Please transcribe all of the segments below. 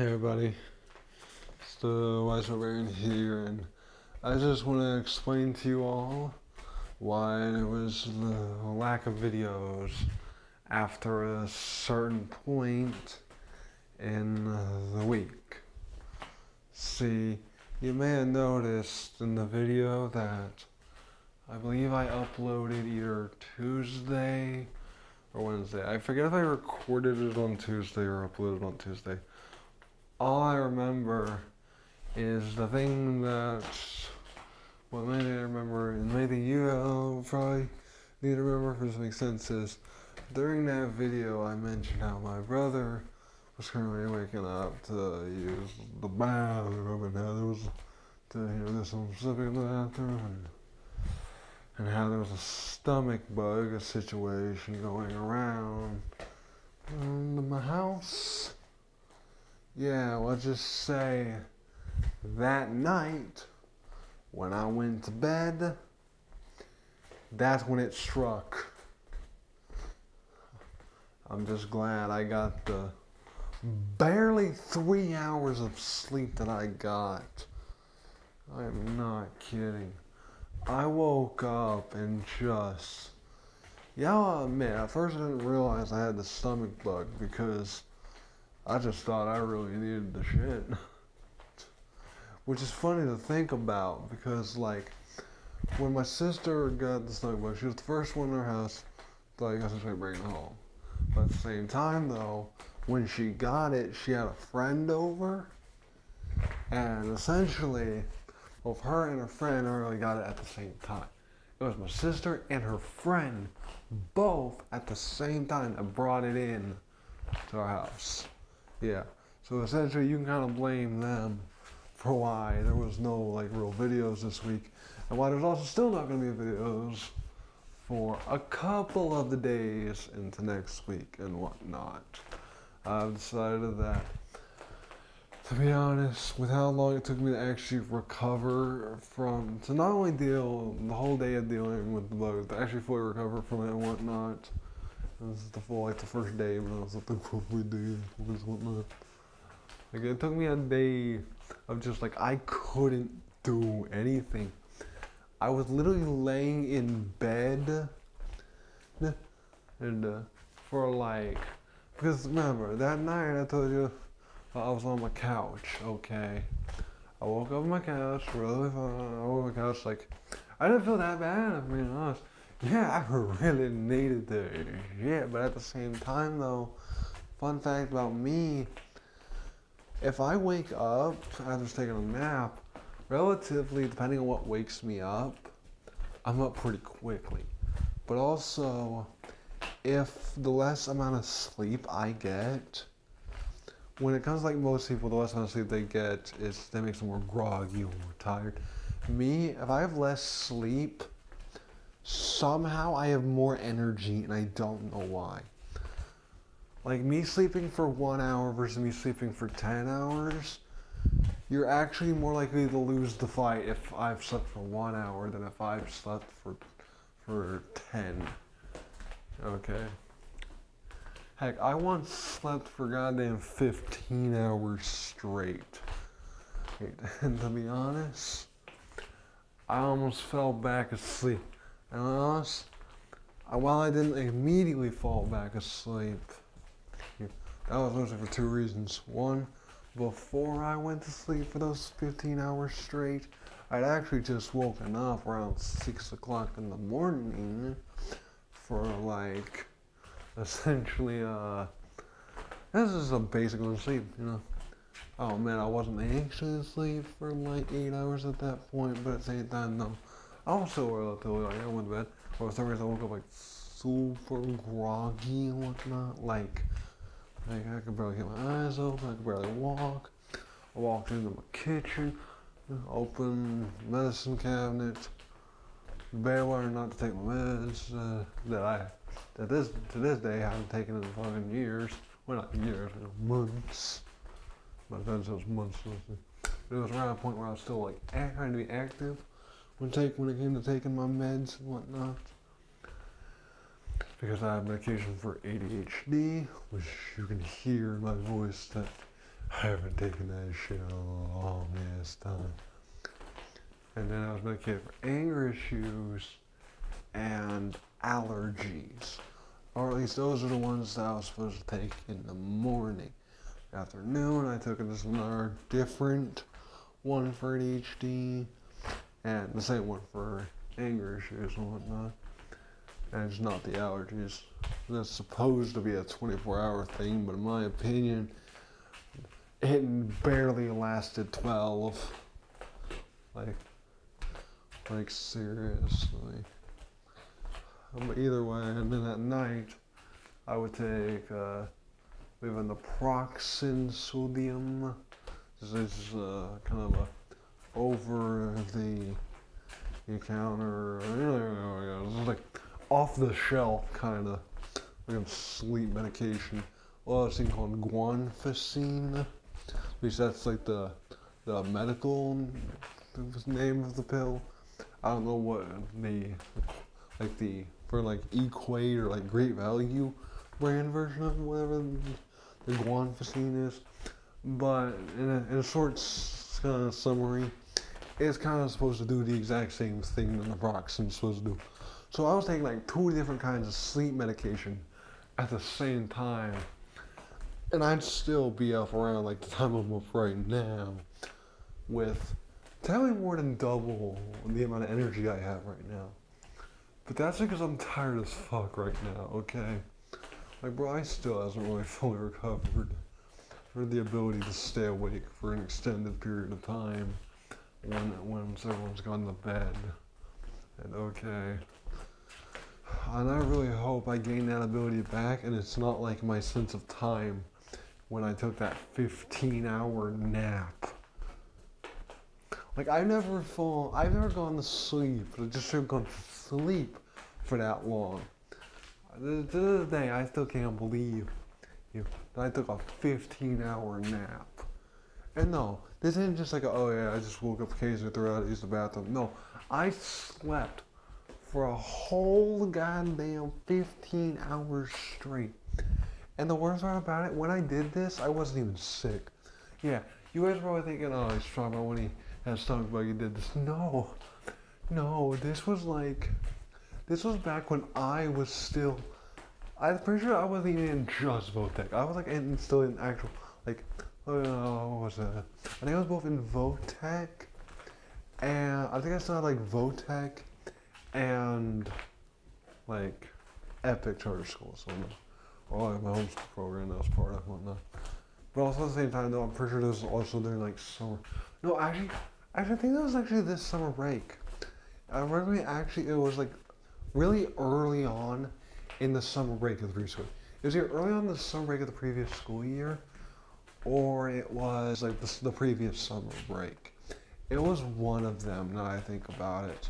Hey everybody, it's the uh, Wise Barbarian here, and I just want to explain to you all why there was the lack of videos after a certain point in uh, the week. See, you may have noticed in the video that I believe I uploaded either Tuesday or Wednesday. I forget if I recorded it on Tuesday or uploaded on Tuesday all I remember is the thing that what made I remember and maybe you uh, probably need to remember this makes sense is during that video I mentioned how my brother was currently waking up to use the bathroom and how there was to know there's some slipping in the bathroom and and how there was a stomach bug situation going around in my house yeah, let's just say that night when I went to bed, that's when it struck. I'm just glad I got the barely three hours of sleep that I got. I'm not kidding. I woke up and just, yeah, I'll admit, at first I didn't realize I had the stomach bug because I just thought I really needed the shit. Which is funny to think about because, like, when my sister got the stomach bug, she was the first one in her house that I guess I should bring it home. But at the same time, though, when she got it, she had a friend over, and essentially, both her and her friend really got it at the same time. It was my sister and her friend, both at the same time, that brought it in to our house. Yeah. So essentially, you can kind of blame them for why there was no like real videos this week, and why there's also still not going to be videos for a couple of the days into next week and whatnot. I've decided that, to be honest, with how long it took me to actually recover from, to not only deal the whole day of dealing with the bug, to actually fully recover from it and whatnot full, like the first day, but I was like the full day, whatnot. Like it took me a day of just like I couldn't do anything. I was literally laying in bed, and uh, for like, because remember that night I told you I was on my couch. Okay, I woke up on my couch, really fun. I woke up on my couch like I didn't feel that bad. I mean, honest. Yeah, I really needed the shit, but at the same time, though, fun fact about me: if I wake up after taking a nap, relatively, depending on what wakes me up, I'm up pretty quickly. But also, if the less amount of sleep I get, when it comes like most people, the less amount of sleep they get is that makes them more groggy or more tired. Me, if I have less sleep somehow I have more energy and I don't know why. Like me sleeping for one hour versus me sleeping for 10 hours, you're actually more likely to lose the fight if I've slept for one hour than if I've slept for, for 10. Okay. Heck, I once slept for goddamn 15 hours straight. And to be honest, I almost fell back asleep. And while I didn't immediately fall back asleep, that was mostly for two reasons. One, before I went to sleep for those 15 hours straight, I'd actually just woken up around 6 o'clock in the morning for like essentially uh this is a basic one sleep, you know. Oh man, I wasn't actually asleep for like eight hours at that point, but at the same time though I was still relatively like I went to bed. But for some reason I woke up like super groggy and whatnot. Like, like I could barely get my eyes open. I could barely walk. I walked into my kitchen, open medicine cabinet. Bear not to take my meds uh, that I that this to this day I haven't taken in fucking years. Well, not years, months. But then it was months. It was around a point where I was still like trying to be active when take when it came to taking my meds and whatnot. Because I have medication for ADHD, which you can hear in my voice that I haven't taken that shit in a long ass time. And then I was medicated for anger issues and allergies. Or at least those are the ones that I was supposed to take in the morning. Afternoon, I took another different one for ADHD and the same one for anger issues and whatnot. And it's not the allergies. That's supposed to be a 24 hour thing, but in my opinion, it barely lasted 12. Like, like seriously. But either way, and then at night, I would take uh, even naproxen sodium. This is uh, kind of a over the counter, like off the shelf kind of like sleep medication. Well, this thing called guanfacine. At least that's like the the medical name of the pill. I don't know what the like the for like Equate or like Great Value brand version of whatever the guanfacine is. But in a, in a short kind of summary, it's kind of supposed to do the exact same thing that naproxen's supposed to do. So I was taking like two different kinds of sleep medication at the same time. And I'd still be up around like the time I'm up right now with probably more than double the amount of energy I have right now. But that's because I'm tired as fuck right now, okay? Like, bro, I still hasn't really fully recovered for the ability to stay awake for an extended period of time when once everyone's gone to bed. And okay. And I really hope I gain that ability back and it's not like my sense of time when I took that 15 hour nap. Like I've never fall I've never gone to sleep, I just have gone to sleep for that long. To this day I still can't believe you that I took a 15 hour nap. And no, this isn't just like, a, oh yeah, I just woke up occasionally, threw out, used the bathroom. No, I slept for a whole goddamn 15 hours straight. And the worst part about it, when I did this, I wasn't even sick. Yeah, you guys are probably thinking, oh, he's talking about when he had stomach bug, he did this. No, no, this was like, this was back when I was still, I'm pretty sure I wasn't even in just Votech. I was like still in actual, like, oh, what was it? I think I was both in Votech, and I think I had like Votech and like Epic Charter School. So, or oh, like my homeschool program that was part of whatnot. But also at the same time, though, I'm pretty sure this was also during like summer. No, actually, actually, I think that was actually this summer break. I remember actually it was like really early on in the summer break of the previous school. It was early on the summer break of the previous school year, or it was like the, the previous summer break. It was one of them. Now I think about it.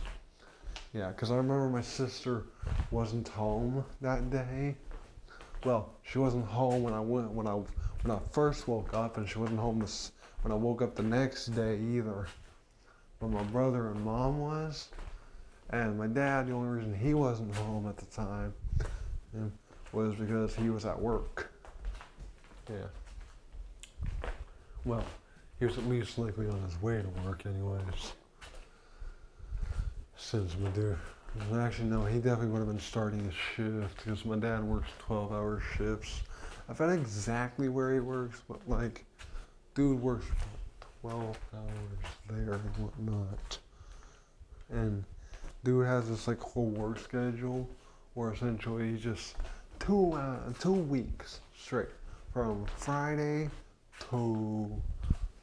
Yeah, because I remember my sister wasn't home that day. Well, she wasn't home when I went when I when I first woke up, and she wasn't home this, when I woke up the next day either. But my brother and mom was, and my dad. The only reason he wasn't home at the time was because he was at work. Yeah. Well, he was at least likely on his way to work, anyways. Since my dad, actually no, he definitely would have been starting his shift because my dad works 12-hour shifts. I forget exactly where he works, but like, dude works 12 hours there and whatnot. And dude has this like whole work schedule where essentially he just two uh, two weeks straight from Friday to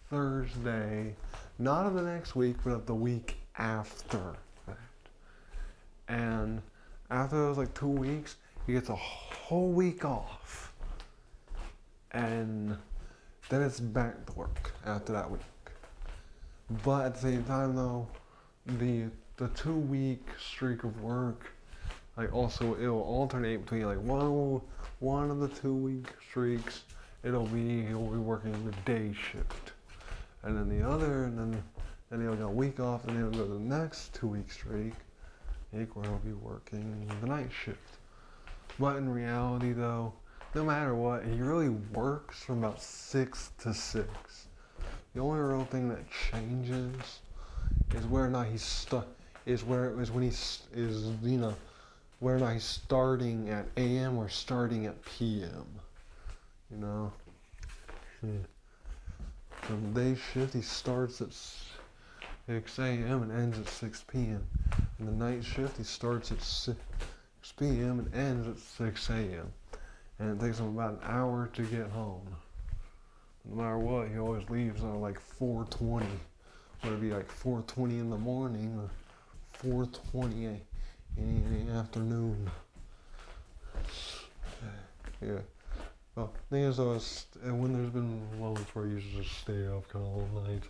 Thursday, not of the next week, but of the week after that. And after those like two weeks, he gets a whole week off. And then it's back to work after that week. But at the same time though, the the two week streak of work like also it'll alternate between like one one of the two week streaks it'll be he'll be working the day shift and then the other and then then he'll get a week off and then he'll go to the next two week streak where he'll be working the night shift but in reality though no matter what, he really works from about six to six. The only real thing that changes is where or not he's stuck. is where is when he's is you know where or not he's starting at AM or starting at PM. You know. From day shift, he starts at 6 a.m. and ends at 6 p.m. And the night shift, he starts at 6 p.m. and ends at 6 a.m. And it takes him about an hour to get home. No matter what, he always leaves at like 4:20. Whether it be like 4:20 in the morning or 4:20 in the afternoon. Yeah. Well, thing is, though, is, uh, when there's been moments where to just stay up kind of all night.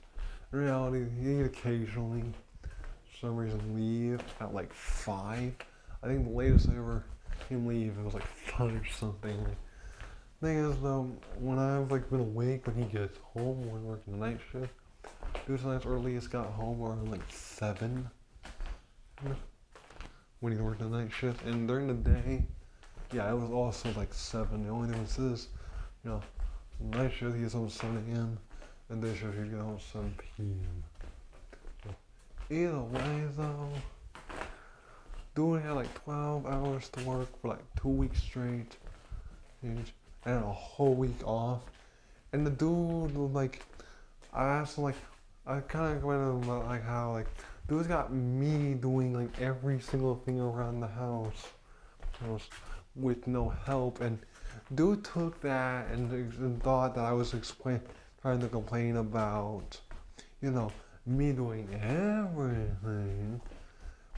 In reality, he occasionally, for some reason, leave at like five. I think the latest I ever him leave it was like five or something. Thing is, though, when I've like been awake when he gets home when working the night shift, this night's earliest got home around like seven. When he worked the night shift, and during the day, yeah, it was also like 7. The only difference is, you know, night shift he gets home at 7 a.m. and day shift he gets home at 7 p.m. Either way, though, dude had like 12 hours to work for like two weeks straight and a whole week off. And the dude, like, I asked him, like, I kind of went about like how, like, dude's got me doing like every single thing around the house with no help. And dude took that and, and thought that I was explain, trying to complain about, you know, me doing everything.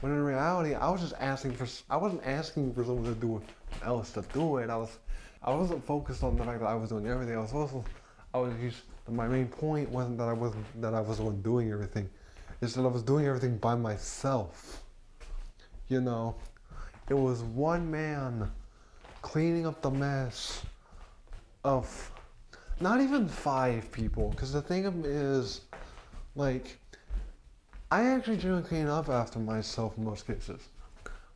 When in reality, I was just asking for. I wasn't asking for someone to do else to do it. I was. I wasn't focused on the fact that I was doing everything. I was also. I was just. My main point wasn't that I wasn't that I was the one doing everything. It's that I was doing everything by myself. You know, it was one man cleaning up the mess of not even five people. Because the thing is, like, I actually generally clean up after myself in most cases.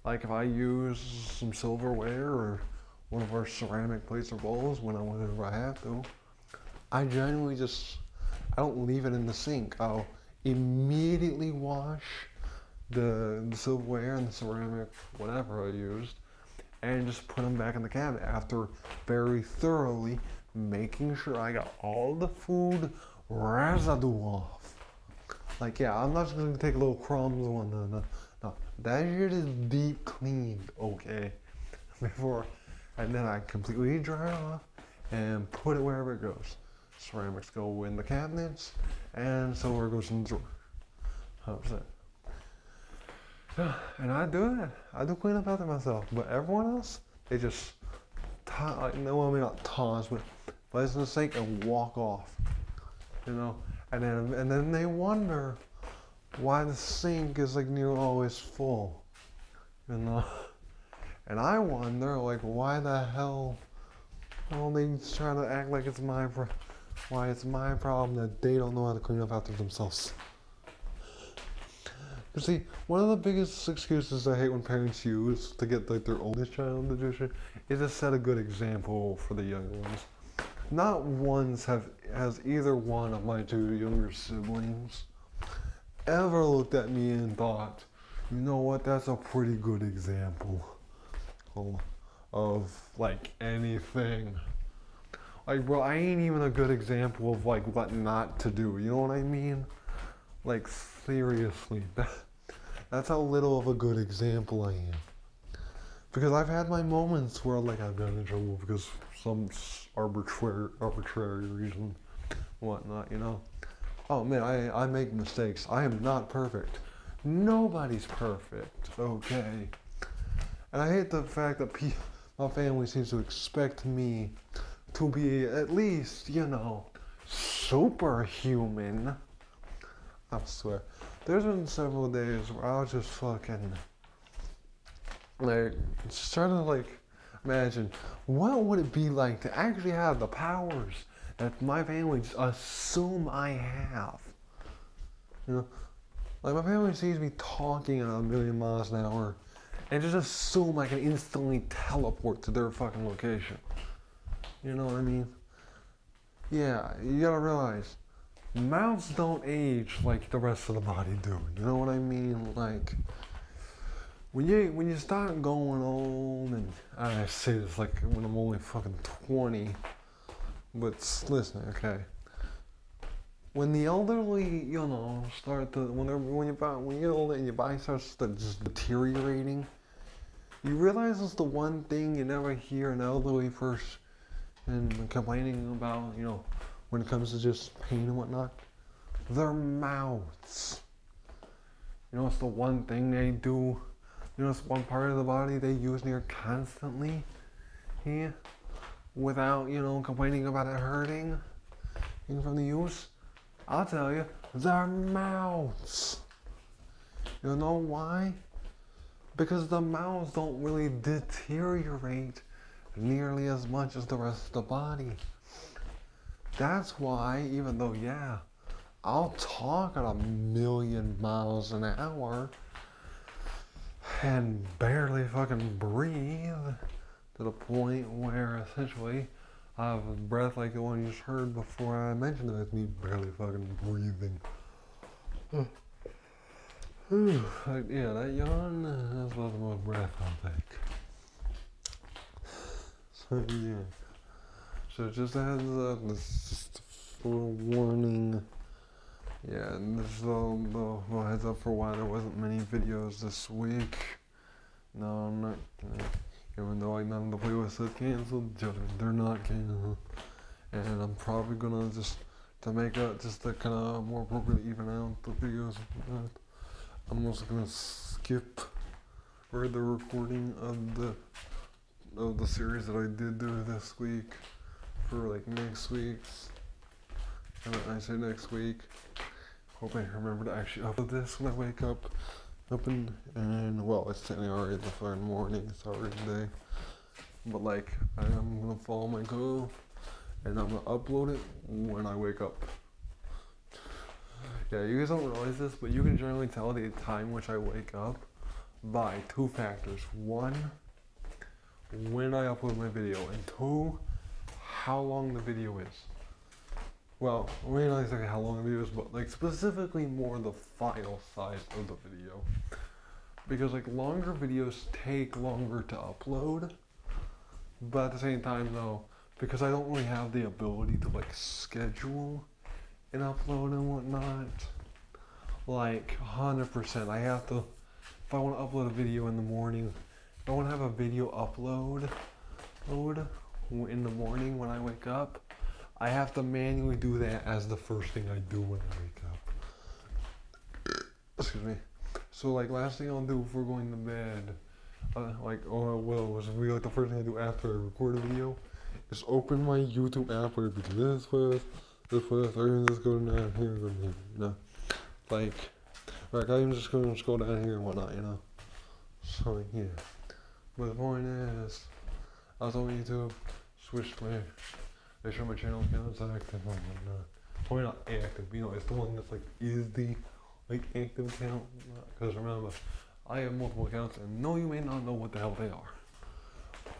Like if I use some silverware or one of our ceramic plates or bowls when I whenever I have to, I generally just I don't leave it in the sink. I'll immediately wash the, the silverware and the ceramic whatever I used and just put them back in the cabinet after very thoroughly making sure I got all the food residue off. Like, yeah, I'm not just gonna take a little crumbs one, no, no, no. That shit is deep cleaned, okay? Before, and then I completely dry it off and put it wherever it goes. Ceramics go in the cabinets, and silver goes in the drawer. 100%. And I do that. I do clean up after myself. But everyone else, they just, toss, like, no, I mean not toss, but place in the sink and walk off. You know, and then and then they wonder why the sink is like near always full. You know, and I wonder like why the hell they trying to act like it's my pro- why it's my problem that they don't know how to clean up after themselves. You see, one of the biggest excuses I hate when parents use to get like their oldest child to do shit is to set a good example for the young ones. Not once have has either one of my two younger siblings ever looked at me and thought, you know what, that's a pretty good example of like anything. Like, bro, I ain't even a good example of like what not to do. You know what I mean? Like, seriously. That's how little of a good example I am. Because I've had my moments where like I've gotten in trouble because some arbitrary arbitrary reason, whatnot, you know. Oh man, I, I make mistakes. I am not perfect. Nobody's perfect, okay? And I hate the fact that pe- my family seems to expect me to be at least, you know, superhuman. I swear. There's been several days where I was just fucking like just trying to like imagine what would it be like to actually have the powers that my family just assume I have. You know, like my family sees me talking at a million miles an hour and just assume I can instantly teleport to their fucking location. You know what I mean? Yeah, you gotta realize, mouths don't age like the rest of the body do. You know what I mean? Like, when you when you start going old, and I say this like when I'm only fucking 20, but listen, okay. When the elderly, you know, start to when when you when you're older and your body starts to just deteriorating, you realize it's the one thing you never hear an elderly person and complaining about, you know, when it comes to just pain and whatnot. Their mouths. You know, it's the one thing they do. You know, it's one part of the body they use near constantly. Yeah. Without, you know, complaining about it hurting even from the use. I'll tell you, their mouths. You know why? Because the mouths don't really deteriorate nearly as much as the rest of the body. That's why, even though, yeah, I'll talk at a million miles an hour and barely fucking breathe to the point where essentially I have a breath like the one you just heard before I mentioned it. It's me barely fucking breathing. Yeah, that yawn, that's about the most breath I'll take. So, yeah. So, just a heads up, just a forewarning. Yeah, and this is a little heads up for why there wasn't many videos this week. No, I'm not. Even though like none of the playlists are canceled, they're not canceled. And I'm probably gonna just to make up just to kind of more appropriately even out the videos. I'm also gonna skip or the recording of the of the series that I did do this week for like next week's. And I say next week. Hope I remember to actually upload this when I wake up. Up and, well, it's technically already the third morning. It's already. But like, I am gonna follow my goal, and I'm gonna upload it when I wake up. Yeah, you guys don't realize this, but you can generally tell the time which I wake up by two factors. One, when I upload my video, and two, how long the video is. Well, maybe not exactly how long the video is, but like specifically more the file size of the video. Because like longer videos take longer to upload, but at the same time though, because I don't really have the ability to like schedule an upload and whatnot, like 100%, I have to, if I want to upload a video in the morning, if I want to have a video upload, load in the morning when I wake up, I have to manually do that as the first thing I do when I wake up. Excuse me. So like last thing I'll do before going to bed, uh, like oh well was really like the first thing I do after I record a video, is open my YouTube app where it be this first, this first, or even just go down here and here, you know, like, like I'm just gonna scroll down here and whatnot, you know. So yeah, but the point is, I was on YouTube, switched my Make sure my channel account's active and whatnot. Uh, probably not active, you know, it's the one that's like is the like active account. Because remember, I have multiple accounts and no, you may not know what the hell they are.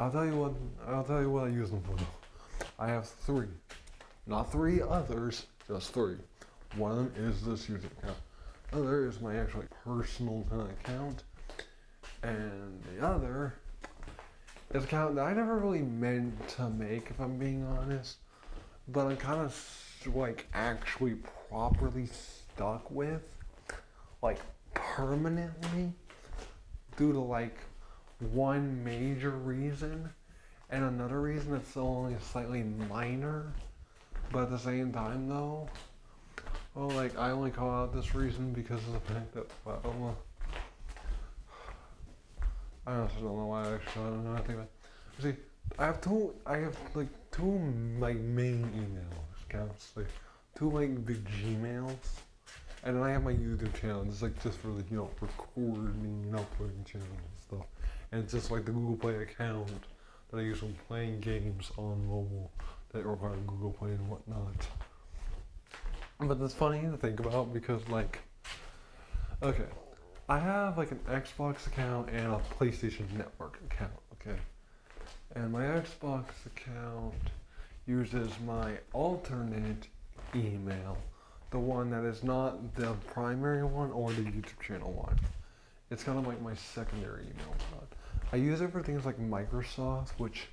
I'll tell you what. I'll tell you what I use them for. Though. I have three, not three others, just three. One of them is this user account. Other is my actual like, personal account, and the other an account that I never really meant to make, if I'm being honest. But I'm kind of like actually properly stuck with, like permanently, due to like one major reason, and another reason that's only slightly minor, but at the same time though. Well, like I only call out this reason because of the fact that well, I don't know why I actually I don't know nothing about. See, I have two. I have like two like main email accounts, like two like big Gmails, and then I have my YouTube channel. It's like just for like you know recording and uploading channels and stuff, and it's just like the Google Play account that I use when playing games on mobile that require Google Play and whatnot. But that's funny to think about because like, okay, I have like an Xbox account and a PlayStation Network account. Okay, and my Xbox account uses my alternate email, the one that is not the primary one or the YouTube channel one. It's kind of like my secondary email. I use it for things like Microsoft, which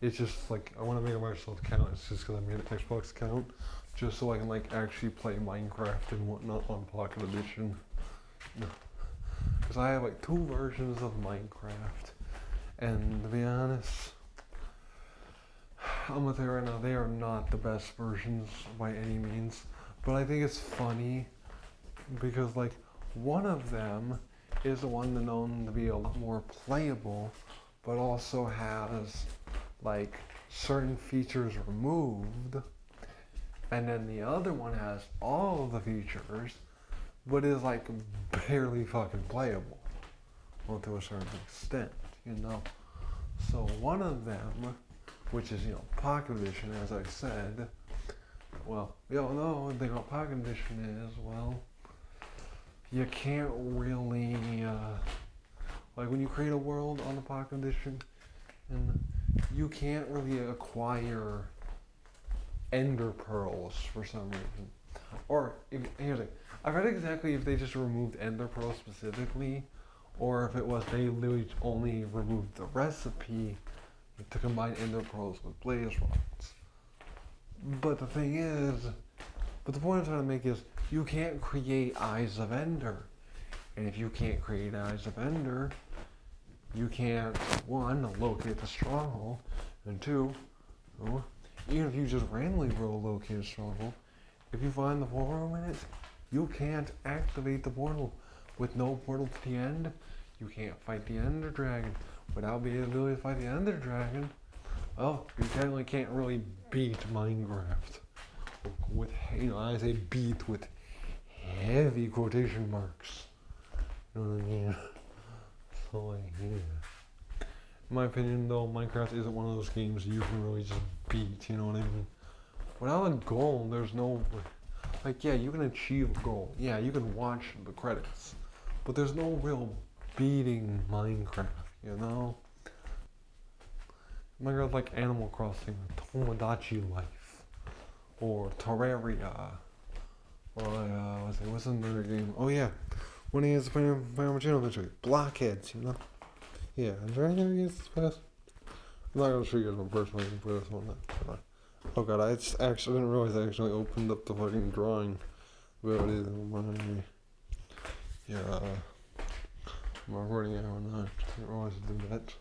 it's just like I want to make a Microsoft account. It's just because I made an Xbox account, just so I can like actually play Minecraft and whatnot on Pocket Edition. Because I have like two versions of Minecraft, and to be honest, I'm gonna tell you right now, they are not the best versions by any means. But I think it's funny because like one of them is the one that's known to be a lot more playable, but also has like certain features removed. And then the other one has all the features, but is like barely fucking playable. Well, to a certain extent, you know. So one of them which is, you know, Pocket Edition, as I said. Well, we all know one thing about Pocket Edition is, well, you can't really, uh, like when you create a world on the Pocket Edition, and you can't really acquire ender pearls for some reason. Or, here's it. I read exactly if they just removed ender pearls specifically, or if it was they literally only removed the recipe to combine ender pearls with blaze rods. But the thing is, but the point I'm trying to make is you can't create eyes of ender. And if you can't create eyes of ender, you can't one locate the stronghold, and two, even if you just randomly roll locate a stronghold, if you find the portal in it, you can't activate the portal. With no portal to the end, you can't fight the ender dragon without being able to fight the Ender Dragon, well, you technically can't really beat Minecraft. With, you know, I say beat with heavy quotation marks. You know what I mean? So, like, yeah. In my opinion, though, Minecraft isn't one of those games you can really just beat, you know what I mean? Without a goal, there's no. Like, yeah, you can achieve a goal. Yeah, you can watch the credits. But there's no real beating Minecraft you know? Minecraft like Animal Crossing, Tomodachi Life, or Terraria, or uh, what's, it, what's another game? Oh yeah, when he the Final, Final Channel eventually, Blockheads, you know? Yeah, is there anything against this past? I'm not gonna show you guys my personal but this one. Oh god, I just actually didn't realize I actually opened up the fucking drawing about it. Yeah. Uh, I'm recording or not. I always do that.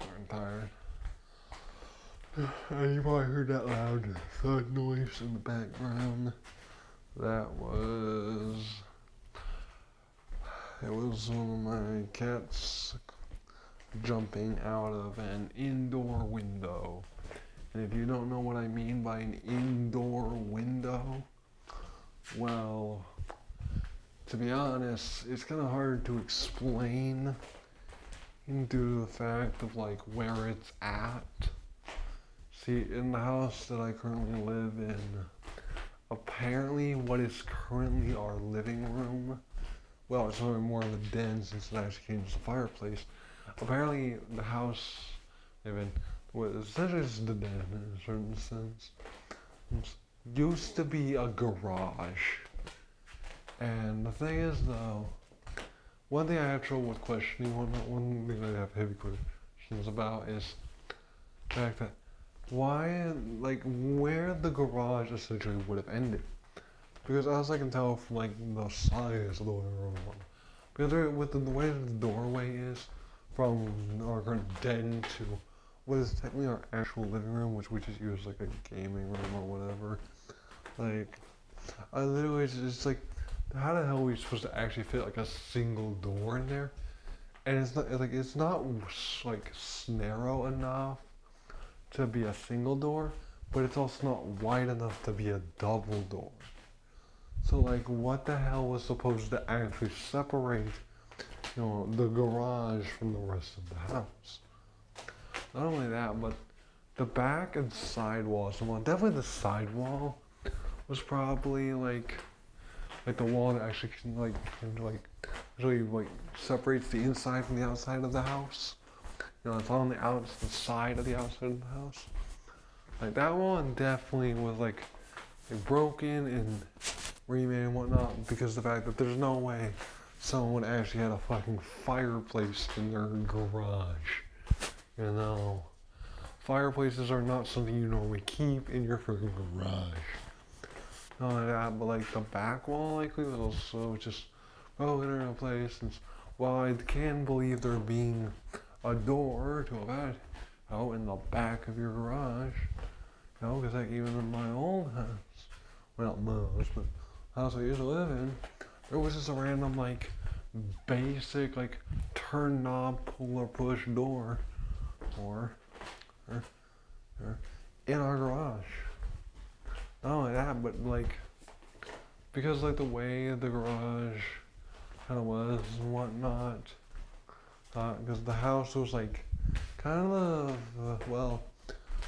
I'm tired. And you probably heard that loud thud noise in the background. That was. It was one of my cats jumping out of an indoor window. And if you don't know what I mean by an indoor window, well, to be honest, it's kind of hard to explain due to the fact of like where it's at. See, in the house that I currently live in, apparently what is currently our living room, well, it's more of a den since it actually came to the fireplace. Apparently, the house mean, was essentially just the den in a certain sense. It used to be a garage and the thing is, though, one thing I have trouble with questioning, one, one thing I have heavy questions about is the fact that why, like, where the garage essentially would have ended. Because as I can tell from, like, the size of the room, because with the, the way the doorway is from our den to what is technically our actual living room, which we just use like a gaming room or whatever. Like, I literally just like how the hell are we supposed to actually fit like a single door in there? And it's not like it's not like narrow enough to be a single door, but it's also not wide enough to be a double door. So like, what the hell was supposed to actually separate, you know, the garage from the rest of the house? Not only that, but the back and side walls. Well, definitely the side wall was probably like like the wall that actually can like can, like really like separates the inside from the outside of the house. You know, it's on the outside of the outside of the house. Like that one definitely was like, broken and remade and whatnot because of the fact that there's no way someone actually had a fucking fireplace in their garage. You know, fireplaces are not something you normally keep in your freaking garage. Not only that, but like the back wall likely was also just oh, broken into place. And while I can believe there being a door to a bed out in the back of your garage, you know, because like even in my old house, well not most, but house I used to live in, there was just a random like basic like turn knob pull or push door or, or, in our garage. Not only that, but like because like the way the garage kind of was and whatnot, because uh, the house was like kind of uh, well,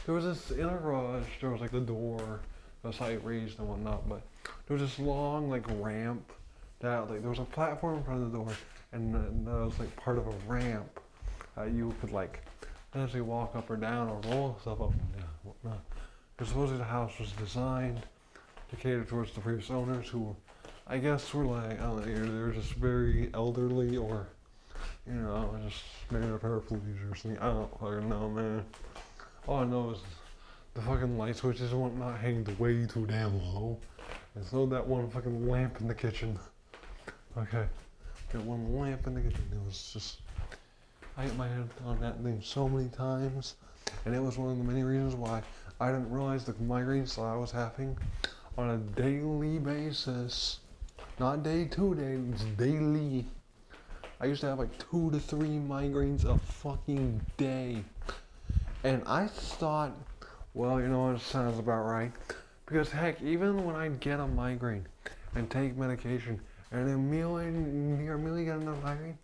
there was this in our garage. There was like the door, the side raised and whatnot, but there was this long like ramp that like there was a platform in front of the door, and that was like part of a ramp. You could like actually walk up or down or roll stuff up and down, whatnot. Because supposedly the house was designed to cater towards the previous owners who, I guess, were like, I don't know, they were just very elderly or, you know, just maybe a paraplegic or something. I don't fucking know, man. All I know is the fucking light switches and whatnot hanged way too damn low. And so that one fucking lamp in the kitchen. Okay. Got one lamp in the kitchen. It was just I hit my head on that thing so many times, and it was one of the many reasons why I didn't realize the migraines that I was having on a daily basis. Not day two days, daily. I used to have like two to three migraines a fucking day. And I thought, well, you know, it sounds about right. Because heck, even when I'd get a migraine and take medication and immediately, immediately get another migraine,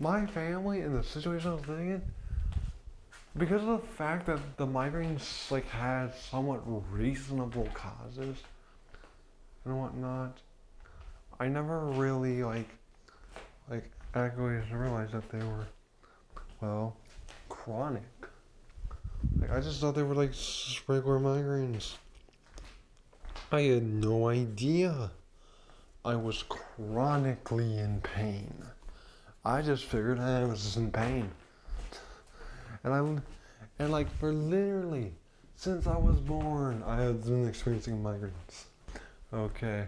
my family and the situation I was living in, because of the fact that the migraines like had somewhat reasonable causes and whatnot, I never really like like actually realized that they were well chronic. Like I just thought they were like regular migraines. I had no idea I was chronically in pain. I just figured I was just in pain. And I, and like for literally since I was born, I have been experiencing migraines. Okay.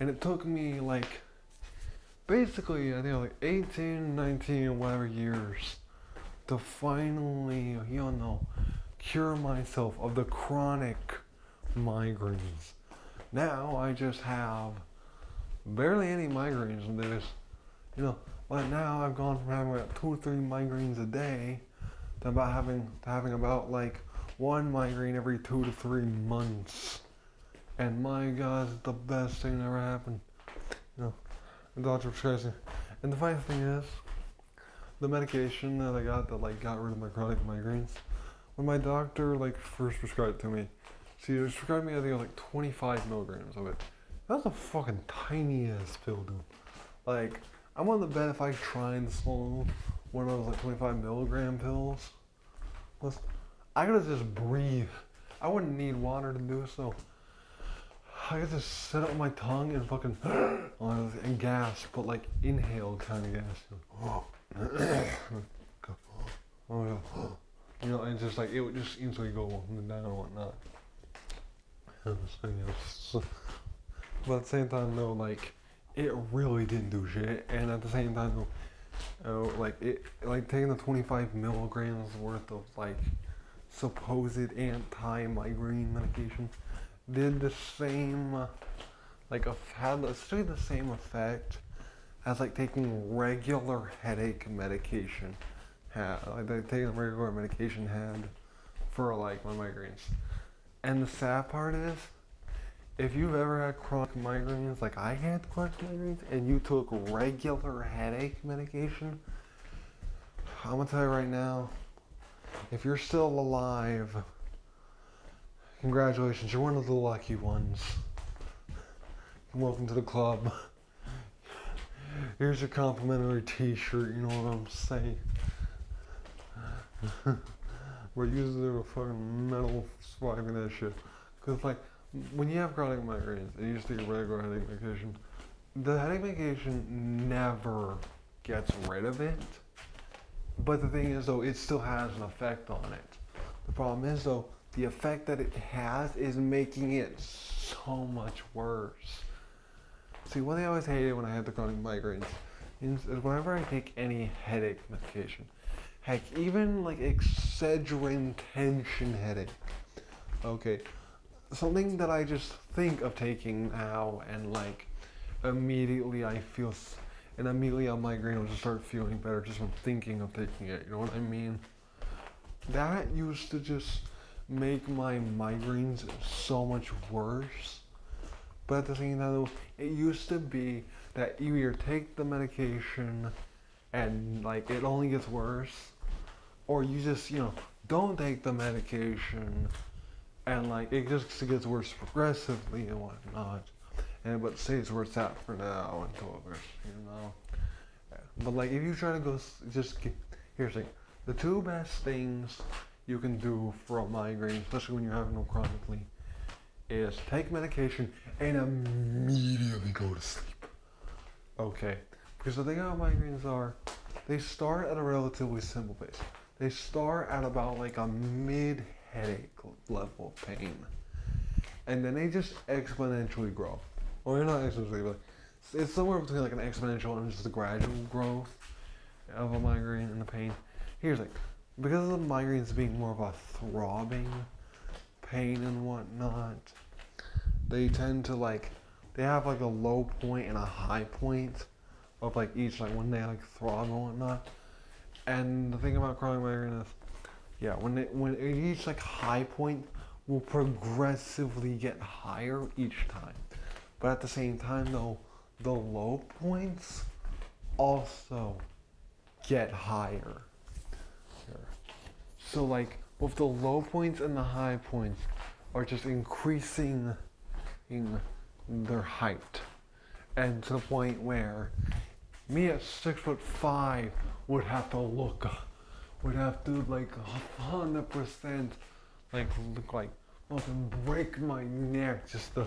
And it took me like basically, I think like 18, 19, whatever years to finally, you know, cure myself of the chronic migraines. Now I just have barely any migraines and there's, you know, but now I've gone from having about two or three migraines a day to about having to having about like one migraine every two to three months. And my God, it's the best thing that ever happened. You know, the doctor prescribes it. And the funny thing is, the medication that I got that like got rid of my chronic migraines, when my doctor like first prescribed to me, she prescribed me I think like 25 milligrams of it. That's a fucking tiny ass pill, dude. Like I'm on the bet if I try and swallow one of those like 25 milligram pills, I could just breathe. I wouldn't need water to do so. I could just set up my tongue and fucking and gas, but like inhale kind of gas. oh yeah. You know, and just like it would just instantly go down and whatnot. But at the same time, though, like it really didn't do shit. And at the same time, uh, like it, like taking the 25 milligrams worth of like supposed anti-migraine medication did the same, like had essentially the same effect as like taking regular headache medication had, like taking regular medication had for like my migraines. And the sad part is if you've ever had chronic migraines like I had chronic migraines and you took regular headache medication, I'm gonna tell you right now, if you're still alive, congratulations, you're one of the lucky ones. Welcome to the club. Here's your complimentary t-shirt, you know what I'm saying. it uses a fucking metal and that shit. Cause like when you have chronic migraines and you just take a regular headache medication, the headache medication never gets rid of it. But the thing is though, it still has an effect on it. The problem is though, the effect that it has is making it so much worse. See, what I always hated when I had the chronic migraines is whenever I take any headache medication, heck, even like Excedrin tension headache, okay, something that I just think of taking now and like immediately I feel, and immediately a migraine will just start feeling better just from thinking of taking it. You know what I mean? That used to just make my migraines so much worse. But at the same time, it used to be that you either take the medication and like it only gets worse, or you just you know don't take the medication and like it just gets worse progressively and whatnot. And but stays where it's at for now until there's you know. But like if you try to go just get, here's the thing, the two best things you can do for a migraine, especially when you're having them chronically, is take medication and immediately go to sleep. Okay, because the thing about migraines are, they start at a relatively simple pace. They start at about like a mid headache level of pain, and then they just exponentially grow. They're not exponentially, but it's somewhere between like an exponential and just a gradual growth of a migraine and the pain. Here's like, because of the migraines being more of a throbbing pain and whatnot, they tend to like they have like a low point and a high point of like each like when they like throb and whatnot. And the thing about chronic migraine is, yeah, when it when it each like high point will progressively get higher each time, but at the same time though, the low points also get higher. So like both the low points and the high points are just increasing in their height. And to the point where me at six foot five would have to look would have to like a hundred percent like look like fucking break my neck just to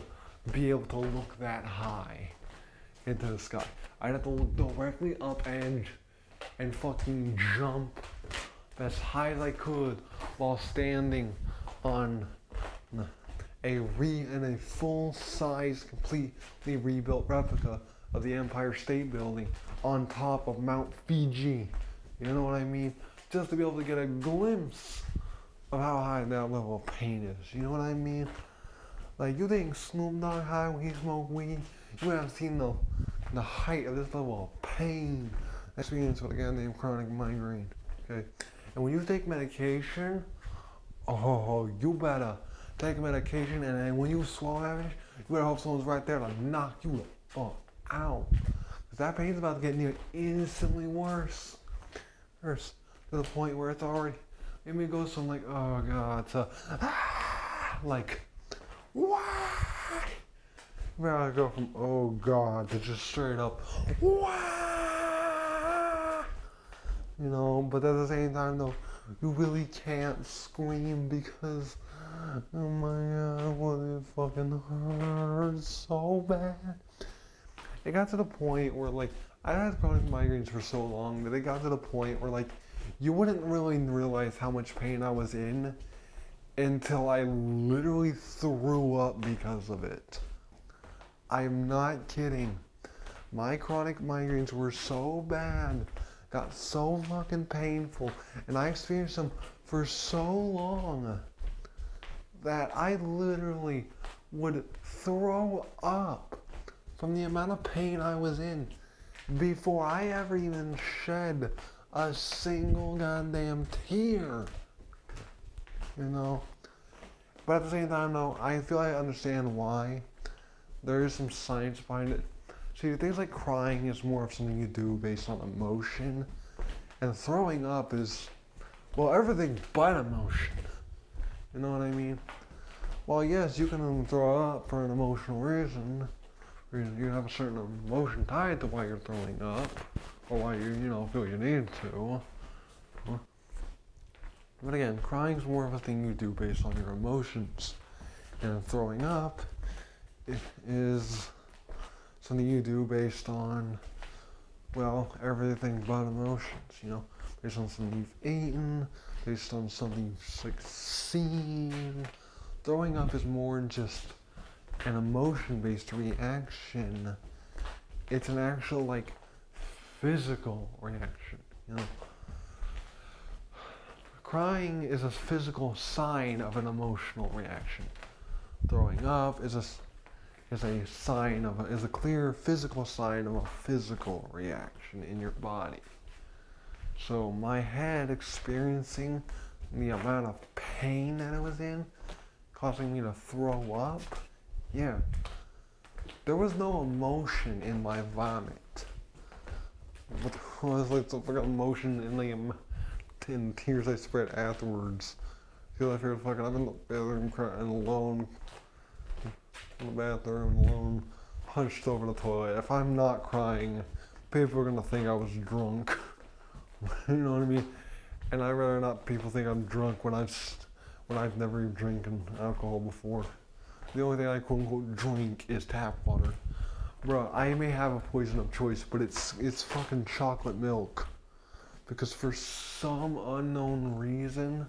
be able to look that high into the sky. I'd have to look directly up and and fucking jump as high as I could while standing on a re and a full size completely rebuilt replica of the Empire State Building on top of Mount Fiji. You know what I mean? Just to be able to get a glimpse of how high that level of pain is. You know what I mean? Like you think Snoop Dogg high when he smoked weed? You haven't seen the the height of this level of pain experience with a goddamn chronic migraine. Okay? And when you take medication, oh you better take medication and then when you swallow it, you better hope someone's right there to knock you the fuck out. Cause that pain's about to get near instantly worse. Worse. To the point where it's already it may go from like, oh god, to ah, like why? Where I go from oh god to just straight up why? You know, but at the same time though, you really can't scream because oh my god, what it fucking hurts so bad. It got to the point where like I had chronic migraines for so long that it got to the point where like you wouldn't really realize how much pain I was in until I literally threw up because of it. I'm not kidding. My chronic migraines were so bad, got so fucking painful, and I experienced them for so long that I literally would throw up from the amount of pain I was in before I ever even shed a single goddamn tear. You know? But at the same time, though, I feel I understand why. There is some science behind it. See, things like crying is more of something you do based on emotion, and throwing up is, well, everything but emotion. You know what I mean? Well, yes, you can throw up for an emotional reason. You have a certain emotion tied to why you're throwing up, or why you, you know, feel you need to. But again, crying is more of a thing you do based on your emotions. And throwing up is something you do based on, well, everything but emotions, you know, based on something you've eaten, based on something you've like seen. Throwing up is more just an emotion-based reaction. It's an actual like physical reaction, you know. Crying is a physical sign of an emotional reaction. Throwing up is a is a sign of a, is a clear physical sign of a physical reaction in your body. So my head experiencing the amount of pain that it was in, causing me to throw up, yeah. There was no emotion in my vomit. There was like some fucking emotion in the in tears I spread afterwards. Feel like I fucking I'm in the bathroom crying alone in the bathroom alone, hunched over the toilet. If I'm not crying, people are gonna think I was drunk. you know what I mean? And I'd rather not people think I'm drunk when I've when I've never even drinking alcohol before. The only thing I quote unquote drink is tap water. Bro, I may have a poison of choice, but it's it's fucking chocolate milk. Because for some unknown reason,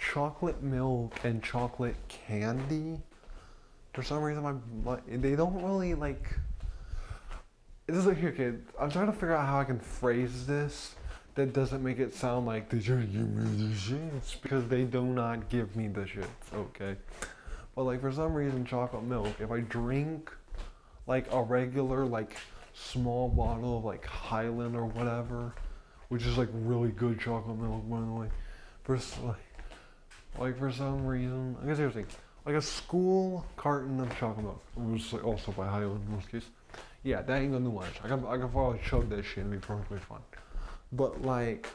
chocolate milk and chocolate candy for some reason my, my they don't really like it is like here kid, i'm trying to figure out how i can phrase this that doesn't make it sound like they just give me the shits because they do not give me the shits okay but like for some reason chocolate milk if i drink like a regular like small bottle of like highland or whatever which is like really good chocolate milk by the way for like like for some reason i guess seriously like a school carton of chocolate milk, which was also by Highland in most cases. Yeah, that ain't gonna do much. I can I can probably chug that shit and be perfectly fine. But like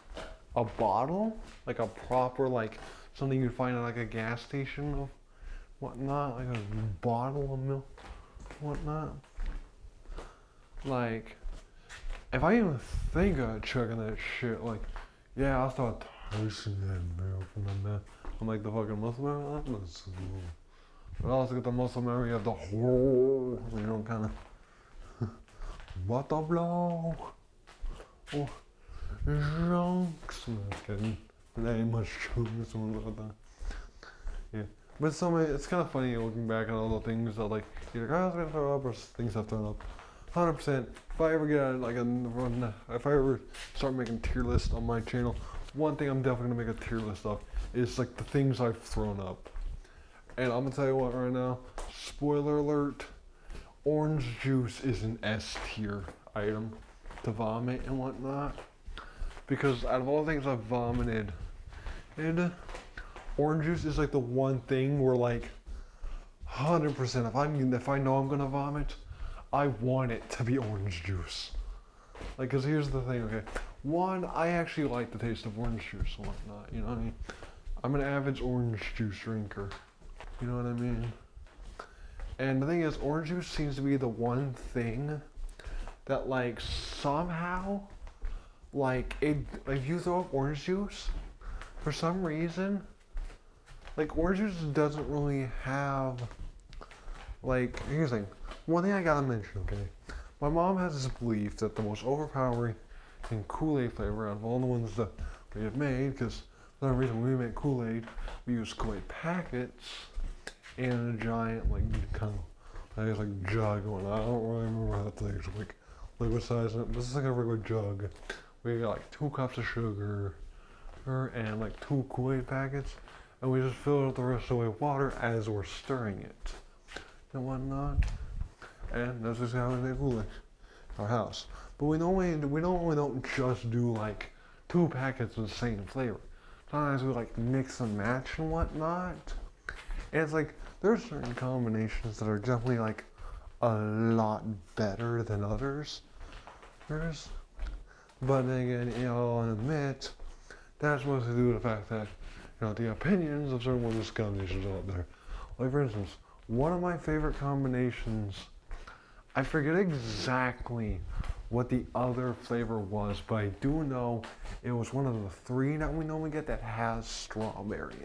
a bottle, like a proper like something you'd find at like a gas station or whatnot, like a bottle of milk, whatnot. Like if I even think of chugging that shit, like yeah, I'll start tasting that milk in my mouth. I'm like the fucking muscle memory. But I also get the muscle memory of the whole, you know, kind of. what the blow? Oh, drunks. I'm just kidding. There ain't much truth in something like that. Yeah. But so many, it's kind of funny looking back on all the things that like either oh, guys gonna throw up or things have thrown up. Hundred percent. If I ever get like a, run, if I ever start making tier lists on my channel, one thing I'm definitely gonna make a tier list of is like the things I've thrown up. And I'm gonna tell you what right now, spoiler alert, orange juice is an S tier item to vomit and whatnot. Because out of all the things I've vomited, and orange juice is like the one thing where like 100% if I'm if I know I'm gonna vomit, I want it to be orange juice. Like, cause here's the thing, okay. One, I actually like the taste of orange juice and whatnot. You know what I mean? I'm an average orange juice drinker. You know what I mean? And the thing is, orange juice seems to be the one thing that, like, somehow, like, it, if you throw up orange juice, for some reason, like, orange juice doesn't really have, like, here's the thing. One thing I gotta mention, okay? My mom has this belief that the most overpowering and Kool-Aid flavor out of all the ones that we have made, because some reason we make Kool-Aid, we use Kool-Aid packets and a giant like kind of I guess like jug one. I don't really remember how that thing's like liquid size, it. this is like a regular jug. We got like two cups of sugar er, and like two Kool-Aid packets, and we just fill it the rest of the way with water as we're stirring it and whatnot. And that's just how we make Kool-Aid, our house. But we normally we normally don't just do like two packets of the same flavor. Sometimes we like mix and match and whatnot. And it's like there's certain combinations that are definitely like a lot better than others. There's, but then again, you know, I'll admit that's mostly due to the fact that you know the opinions of certain ones combinations out there. Like for instance, one of my favorite combinations, I forget exactly what the other flavor was, but I do know it was one of the three that we normally get that has strawberry.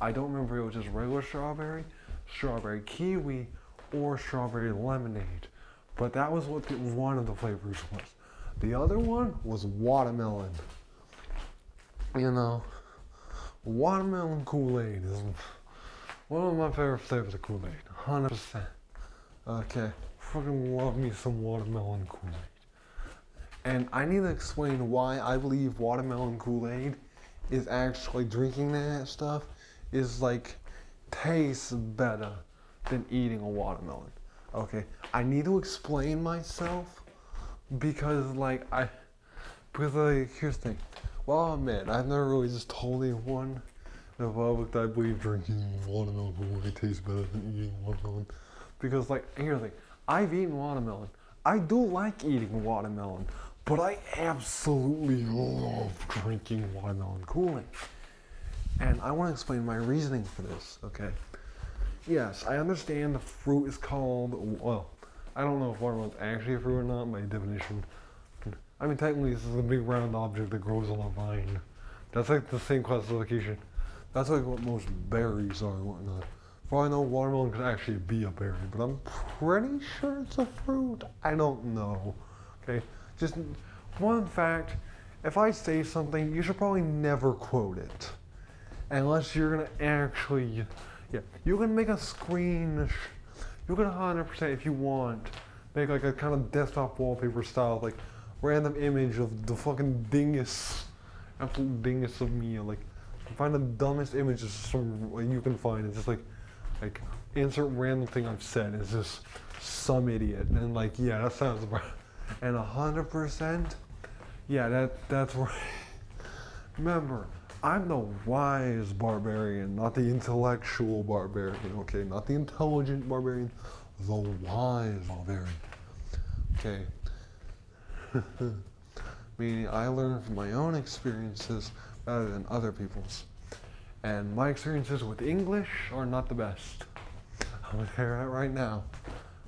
I don't remember if it was just regular strawberry, strawberry kiwi, or strawberry lemonade, but that was what the, one of the flavors was. The other one was watermelon. You know, watermelon Kool-Aid is one of my favorite flavors of Kool-Aid. 100%. Okay, fucking love me some watermelon Kool-Aid. And I need to explain why I believe watermelon Kool-Aid is actually drinking that stuff is like tastes better than eating a watermelon. Okay, I need to explain myself because like I because like here's the thing. Well, man, I've never really just told anyone public that I believe drinking watermelon Kool-Aid tastes better than eating watermelon. Because like here's the thing, I've eaten watermelon. I do like eating watermelon, but I absolutely love drinking watermelon Kool-Aid. And I want to explain my reasoning for this, okay? Yes, I understand the fruit is called, well, I don't know if watermelon's actually a fruit or not, by definition. I mean, technically, this is a big round object that grows on a vine. That's like the same classification. That's like what most berries are and whatnot. For I know, watermelon could actually be a berry, but I'm pretty sure it's a fruit. I don't know. Okay? Just one fact if I say something, you should probably never quote it. Unless you're gonna actually, yeah, you can make a screen, you can 100% if you want, make like a kind of desktop wallpaper style, like random image of the fucking dingus, absolute dingus of me, like find the dumbest images like, you can find. It's just like, like insert random thing I've said. It's just some idiot, and like yeah, that sounds. And a hundred percent, yeah, that that's right. Remember, I'm the wise barbarian, not the intellectual barbarian. Okay, not the intelligent barbarian, the wise barbarian. Okay. Meaning, I learn from my own experiences rather than other people's. And my experiences with English are not the best. I'm gonna hear that right now.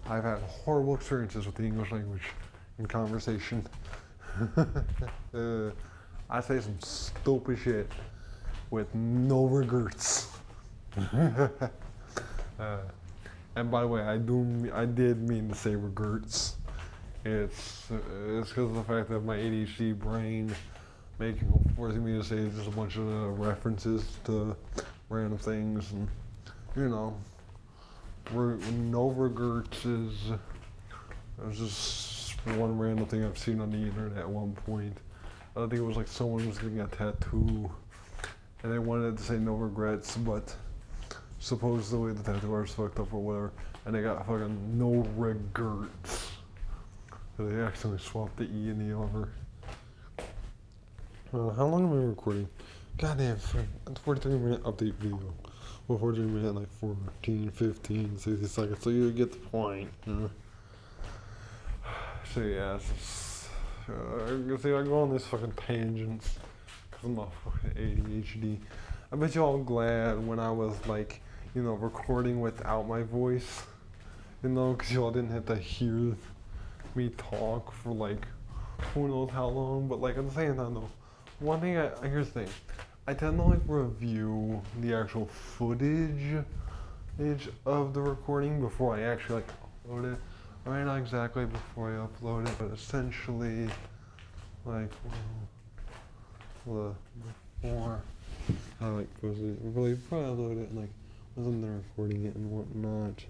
I've had horrible experiences with the English language in conversation. uh, I say some stupid shit with no regrets. uh, and by the way, I do I did mean to say regrets. It's it's because of the fact that my ADHD brain making forcing me to say just a bunch of uh, references to random things and you know re- no regrets is it was just one random thing I've seen on the internet at one point. I think it was like someone was getting a tattoo and they wanted to say no regrets, but supposedly the tattoo artist fucked up or whatever, and they got fucking no regrets. They accidentally swapped the E and the over. Uh, how long am I recording? Goddamn, it's 43 minute update video. Well, 43 minute, like 14, 15, 60 seconds, so you get the point. So yeah, just, uh, see, I go on these fucking tangents because I'm a fucking ADHD. I bet you all glad when I was like, you know, recording without my voice, you know, because y'all didn't have to hear me talk for like who knows how long. But like at the same time though, one thing I here's the thing, I tend to like review the actual footage of the recording before I actually like upload it. I mean, not exactly before I upload it, but essentially like well, the before I like it, really probably upload it and like as I'm there recording it and whatnot.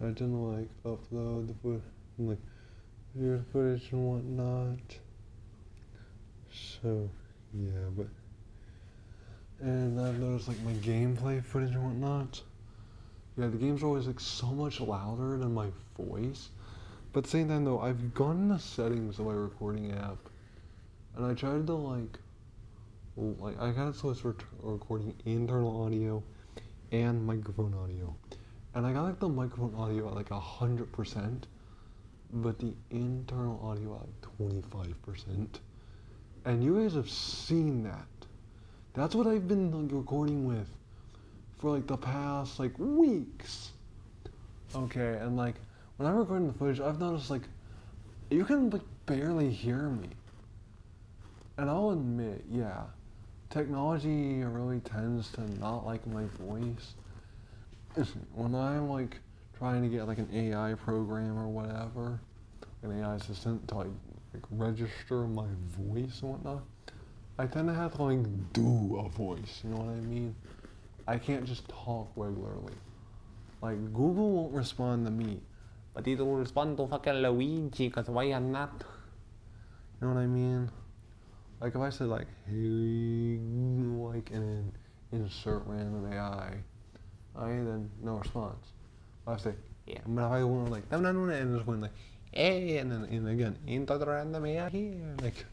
I tend to like upload the like video footage and whatnot. So yeah, but and I've noticed like my gameplay footage and whatnot. Yeah, the game's always like so much louder than my voice. But at the same time though, I've gone in the settings of my recording app and I tried to like like I got it so it's rec- recording internal audio and microphone audio. And I got like the microphone audio at like a hundred percent, but the internal audio at like twenty five percent. And you guys have seen that. That's what I've been like, recording with for like the past like weeks. Okay, and like when I'm recording the footage, I've noticed like you can like barely hear me. And I'll admit, yeah, technology really tends to not like my voice. When I'm like trying to get like an AI program or whatever, an AI assistant to like, like register my voice and whatnot, I tend to have to like do a voice. You know what I mean? I can't just talk regularly. Like Google won't respond to me, but it'll respond to fucking Luigi because why not? You know what I mean? Like if I said like hey like and then insert random AI, I then no response. I say yeah, but if I want like no no no and just went like hey and then and again insert random AI here? Like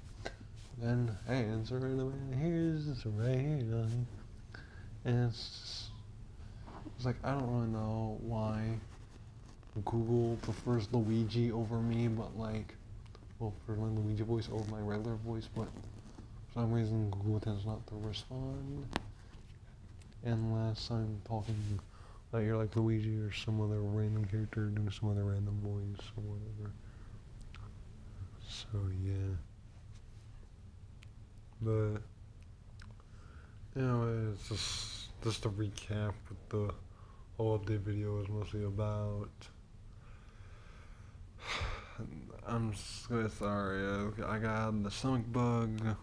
then hey insert random AI here's right here and it's it's like I don't really know why Google prefers Luigi over me, but like well for my Luigi voice over my regular voice, but for some reason, Google tends not to respond unless I'm talking like you're like Luigi or some other random character doing some other random voice or whatever. So yeah. But anyway, it's just just to recap what the whole update video is mostly about. I'm so sorry. I got the stomach bug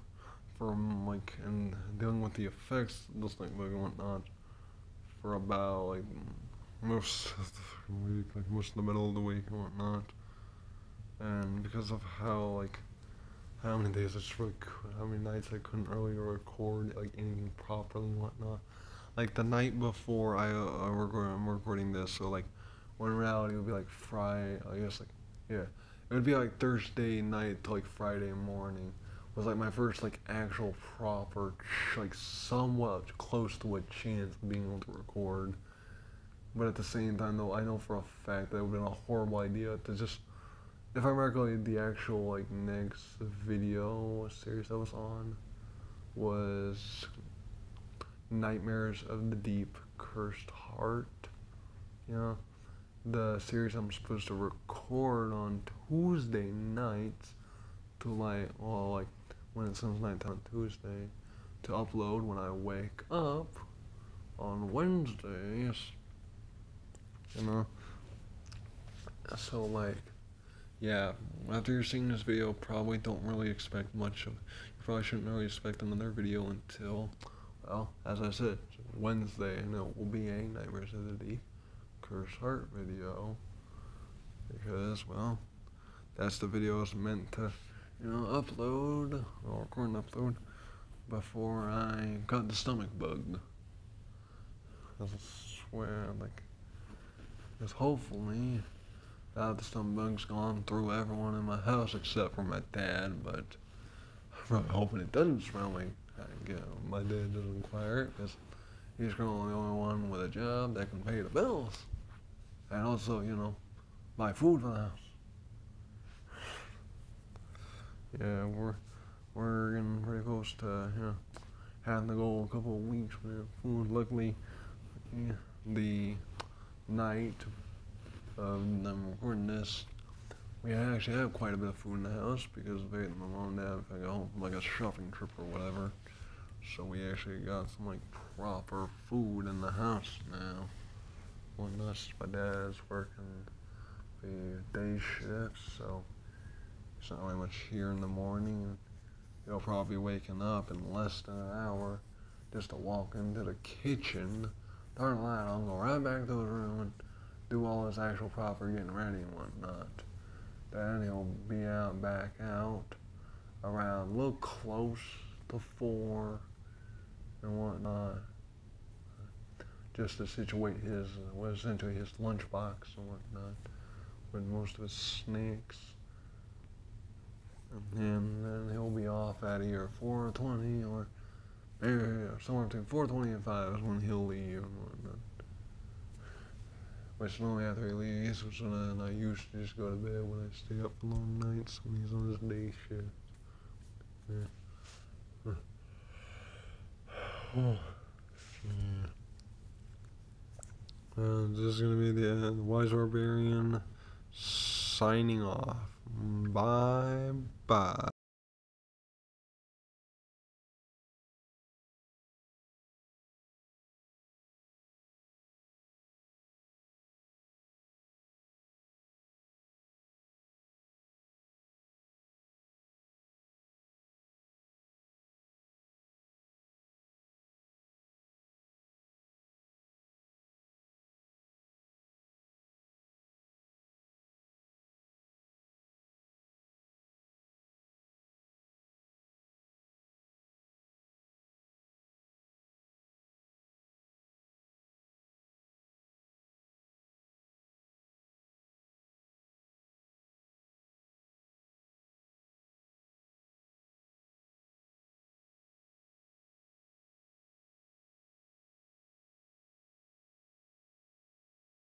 from like and dealing with the effects of the snake bug and whatnot for about like most of the week, like most of the middle of the week and whatnot. And because of how like how many days I just really how many nights I couldn't really record like anything properly and whatnot. Like the night before I uh, I'm recording this, so like when in reality it would be like Friday, I guess like yeah, it would be like Thursday night to like Friday morning was like my first like actual proper like somewhat close to a chance of being able to record. But at the same time though I know for a fact that it would have been a horrible idea to just if I remember correctly, the actual like next video series I was on was Nightmares of the Deep Cursed Heart. You know? The series I'm supposed to record on Tuesday nights to like well like when it says nighttime Tuesday to upload when I wake up on Wednesdays. You know? So, like, yeah, after you're seeing this video, probably don't really expect much of You probably shouldn't really expect another video until, well, as I said, Wednesday, and it will be a the Deep Curse Heart video. Because, well, that's the video it's meant to you know, upload or record and upload before I got the stomach bug. I swear, like, because hopefully that the stomach bug's gone through everyone in my house except for my dad, but I'm really hoping it doesn't smell like you know, my dad doesn't require it because he's currently the only one with a job that can pay the bills and also, you know, buy food for the house. Yeah, we're we're getting pretty close to you know having to go a couple of weeks food. Luckily, yeah, the night of them recording this, we actually have quite a bit of food in the house because they, my mom and dad I go home like a shopping trip or whatever. So we actually got some like proper food in the house now. Us, my dad's working the day shift, so it's not really much here in the morning. You'll probably be waking up in less than an hour just to walk into the kitchen, turn the light on, go right back to his room and do all his actual proper getting ready and whatnot. Then he'll be out back out around a little close to four and whatnot. Just to situate his, well, into his lunchbox and whatnot with most of his snacks and then he'll be off at either 4:20 or maybe somewhere between 4:20 and 5 is when he'll leave and whatnot. Which normally after he leaves, which then I used to just go to bed when I stay up for long nights when he's on his day shift. Yeah. Oh. Yeah. Uh, this is gonna be the, uh, the Wise Barbarian signing off. Bye bye.